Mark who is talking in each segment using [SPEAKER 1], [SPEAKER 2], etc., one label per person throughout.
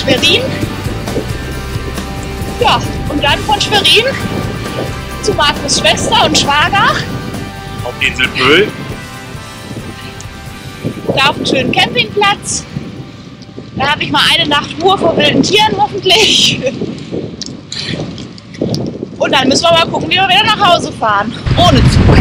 [SPEAKER 1] Schwerin. Ja, und dann von Schwerin zu Markus Schwester und Schwager.
[SPEAKER 2] Auf die Insel Böhl.
[SPEAKER 1] Da auf einem schönen Campingplatz. Da habe ich mal eine Nacht Ruhe vor wilden Tieren hoffentlich. Und dann müssen wir mal gucken, wie wir wieder nach Hause fahren. Ohne Zug.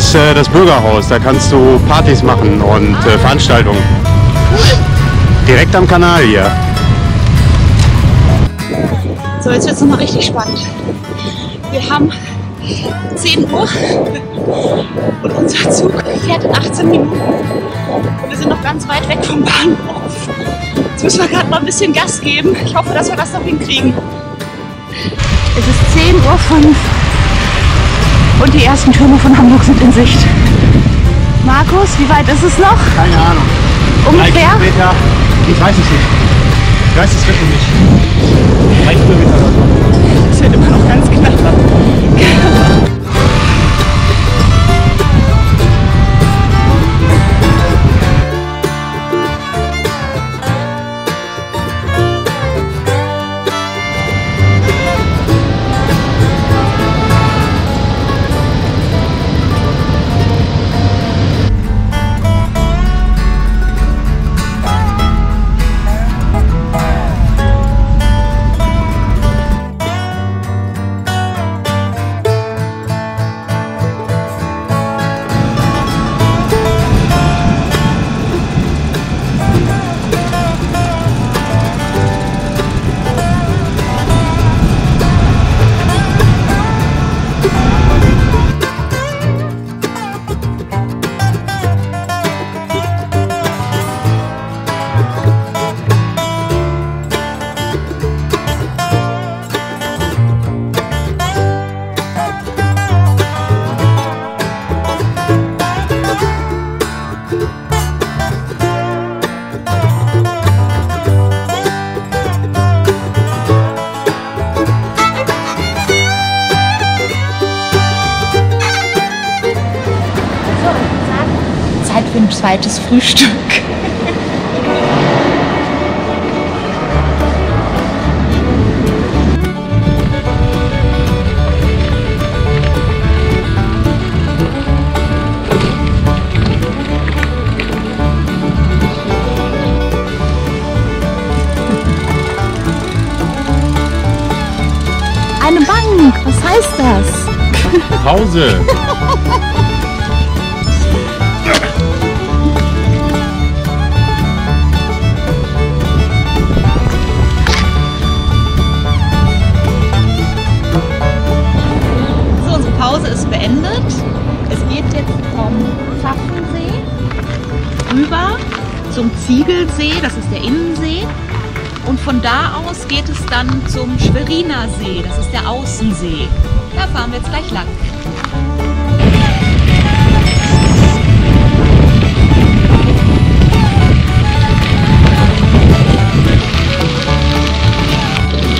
[SPEAKER 2] Ist äh, das Bürgerhaus. Da kannst du Partys machen und äh, Veranstaltungen. Direkt am Kanal hier.
[SPEAKER 1] So, jetzt wird es nochmal richtig spannend. Wir haben 10 Uhr und unser Zug fährt in 18 Minuten. Und wir sind noch ganz weit weg vom Bahnhof. Jetzt müssen wir gerade mal ein bisschen Gas geben. Ich hoffe, dass wir das noch hinkriegen. Es ist 10 Uhr 5 und die ersten Türme von Hamburg sind in Sicht. Markus, wie weit ist es noch?
[SPEAKER 2] Keine Ahnung.
[SPEAKER 1] Ungefähr?
[SPEAKER 2] Ich weiß es nicht. Ich weiß es wirklich nicht. Drei Kilometer.
[SPEAKER 1] Es wird immer noch ganz knapp. Zweites Frühstück. Eine Bank, was heißt das?
[SPEAKER 2] Pause.
[SPEAKER 1] Ziegelsee, das ist der Innensee. Und von da aus geht es dann zum Schweriner See, das ist der Außensee. Da fahren wir jetzt gleich lang.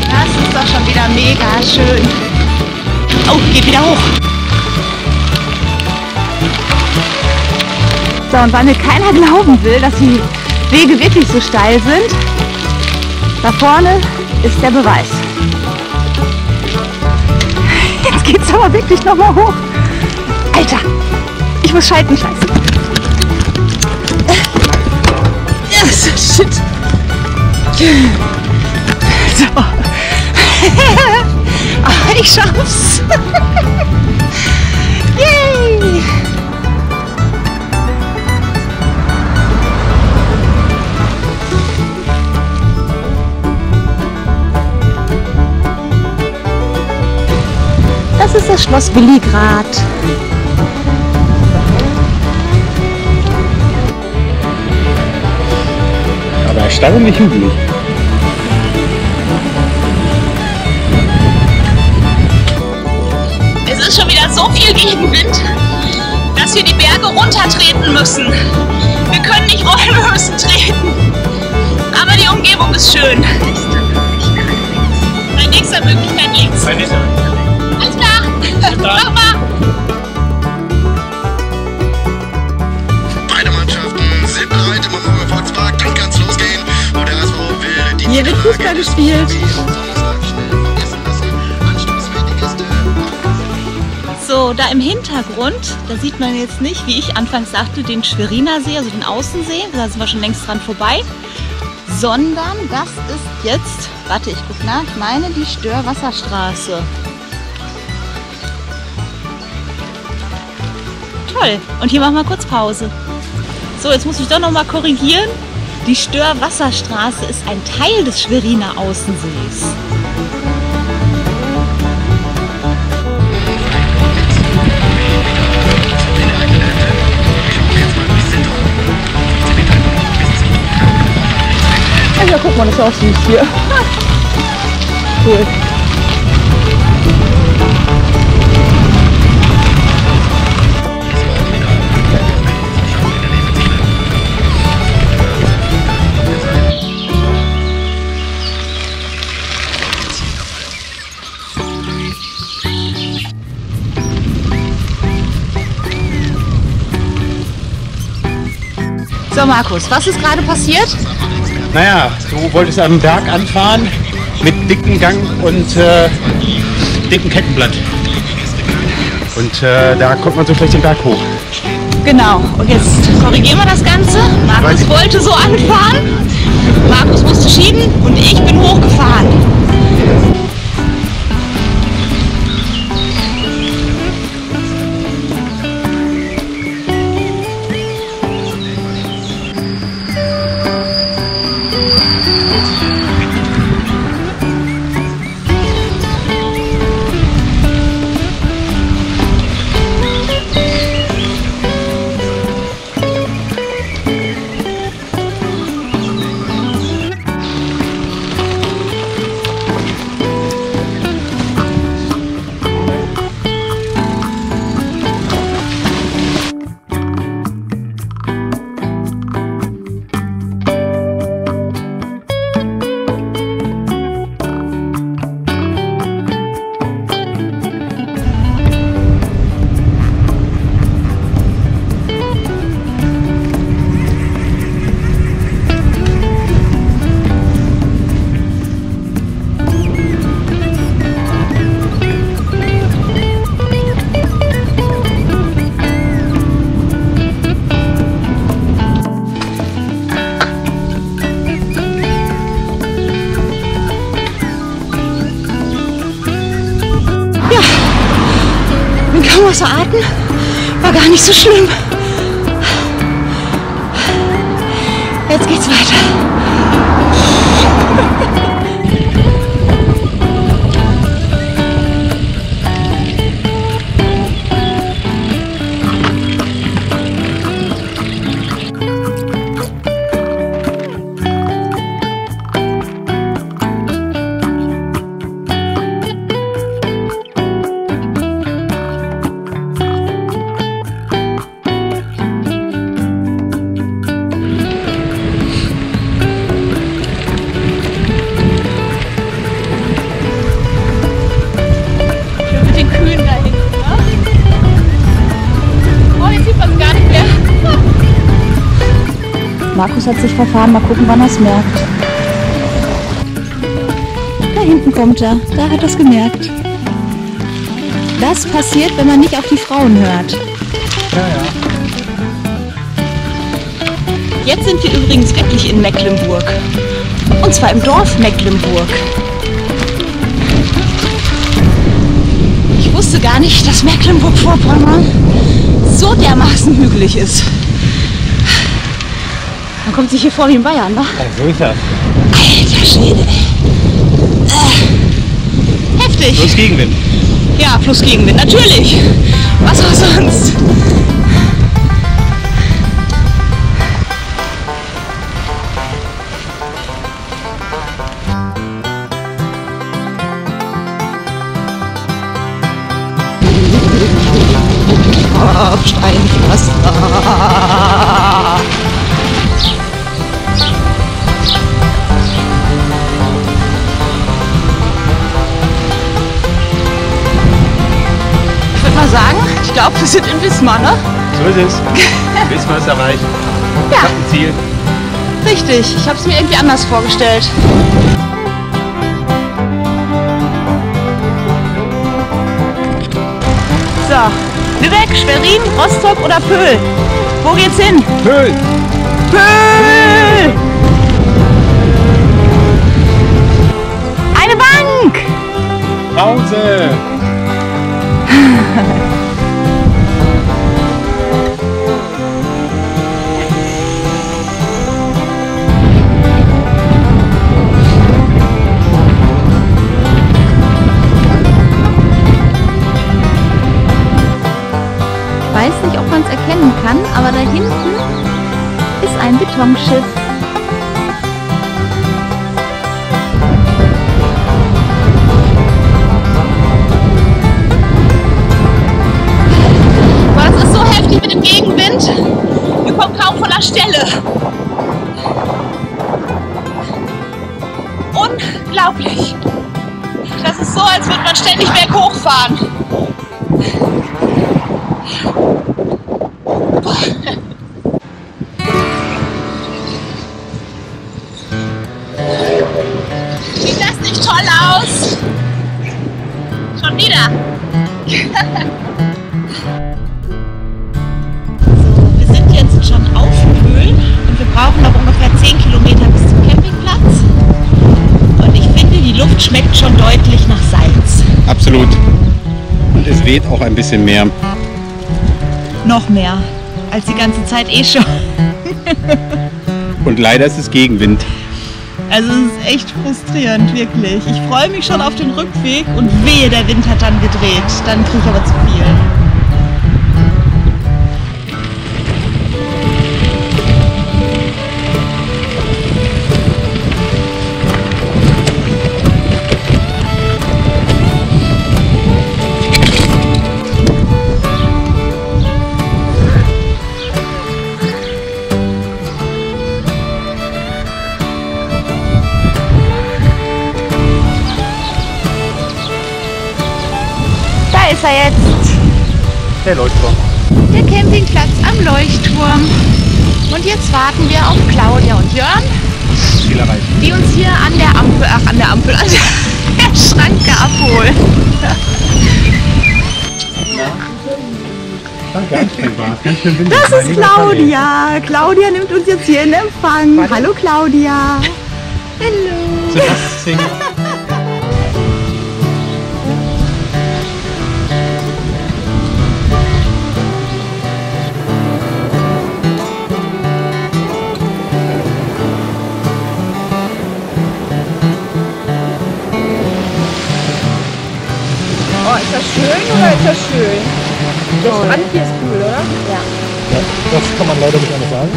[SPEAKER 1] Das ist doch schon wieder mega schön. Oh, geht wieder hoch. So, und weil mir keiner glauben will, dass die Wege wirklich so steil sind, da vorne ist der Beweis. Jetzt geht's aber wirklich nochmal hoch. Alter, ich muss schalten, scheiße. Yes, shit. So. Ah, ich schaff's. Yay! Schloss Willigrad.
[SPEAKER 2] Aber erstaunlich hügelig.
[SPEAKER 1] Es ist schon wieder so viel Gegenwind, dass wir die Berge runtertreten müssen. Wir können nicht rollen, wir müssen treten. Aber die Umgebung ist schön. Bei nächster Möglichkeit links. Mach mal.
[SPEAKER 3] Beide Mannschaften sind bereit im Hamburger Volkspark. Dann kann's losgehen. Und der SV will die
[SPEAKER 1] Hier wird Fußball gespielt. So, da im Hintergrund, da sieht man jetzt nicht, wie ich anfangs sagte, den Schweriner See, also den Außensee. Da sind wir schon längst dran vorbei. Sondern das ist jetzt, warte, ich guck nach, ich meine die Störwasserstraße. Toll. Und hier machen wir kurz Pause. So, jetzt muss ich doch noch mal korrigieren. Die Störwasserstraße ist ein Teil des Schweriner Außensees. Ja, guck mal, das ist auch süß hier. Cool. So Markus, was ist gerade passiert?
[SPEAKER 2] Naja, du wolltest am Berg anfahren mit dicken Gang und äh, dicken Kettenblatt. Und äh, da kommt man so schlecht den Berg hoch.
[SPEAKER 1] Genau, und jetzt korrigieren wir das Ganze. Markus wollte so anfahren, Markus musste schieben und ich bin hochgefahren. Kaum außer Atem, war gar nicht so schlimm. Jetzt geht's weiter. Hat sich verfahren. Mal gucken, wann er es merkt. Da hinten kommt er. Da hat er es gemerkt. Das passiert, wenn man nicht auf die Frauen hört. Jetzt sind wir übrigens wirklich in Mecklenburg. Und zwar im Dorf Mecklenburg. Ich wusste gar nicht, dass Mecklenburg-Vorpommern so dermaßen hügelig ist. Man kommt sich hier vor wie in Bayern, wa?
[SPEAKER 2] so ist das.
[SPEAKER 1] Alter Schwede. Äh, heftig.
[SPEAKER 2] Los Gegenwind.
[SPEAKER 1] Ja, Flussgegenwind, natürlich. Was auch sonst. Steinpflaster. Glaube, wir sind in Wismar, ne?
[SPEAKER 2] So ist es. Wismar ist erreicht.
[SPEAKER 1] Ja.
[SPEAKER 2] Ich ein Ziel.
[SPEAKER 1] Richtig, ich habe es mir irgendwie anders vorgestellt. So, Lübeck, Schwerin, Rostock oder Pöhl? Wo geht's hin?
[SPEAKER 2] Höhl.
[SPEAKER 1] Pöhl! Eine Bank!
[SPEAKER 2] Pause.
[SPEAKER 1] So, wir sind jetzt schon auf Pöhl und wir brauchen noch ungefähr 10 Kilometer bis zum Campingplatz. Und ich finde, die Luft schmeckt schon deutlich nach Salz.
[SPEAKER 2] Absolut. Und es weht auch ein bisschen mehr.
[SPEAKER 1] Noch mehr als die ganze Zeit eh schon.
[SPEAKER 2] Und leider ist es Gegenwind.
[SPEAKER 1] Also es ist echt frustrierend, wirklich. Ich freue mich schon auf den Rückweg und wehe, der Wind hat dann gedreht. Dann kriege ich aber zu viel. Ist er jetzt.
[SPEAKER 2] Der Leuchtturm.
[SPEAKER 1] Der Campingplatz am Leuchtturm. Und jetzt warten wir auf Claudia und Jörn, die uns hier an der Ampel, ach an der Ampel, an der Schranke abholen. Das ist Claudia. Claudia nimmt uns jetzt hier in Empfang. Hallo Claudia. Hallo.
[SPEAKER 4] wunderschön. Der Strand hier ist cool, oder? Ja. ja.
[SPEAKER 5] Das kann man leider nicht anders sagen.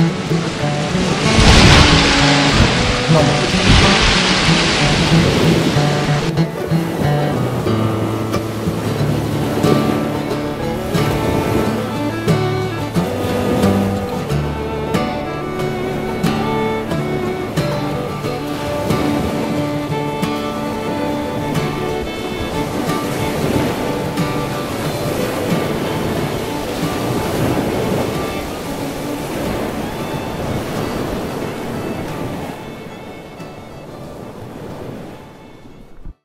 [SPEAKER 5] Nochmal.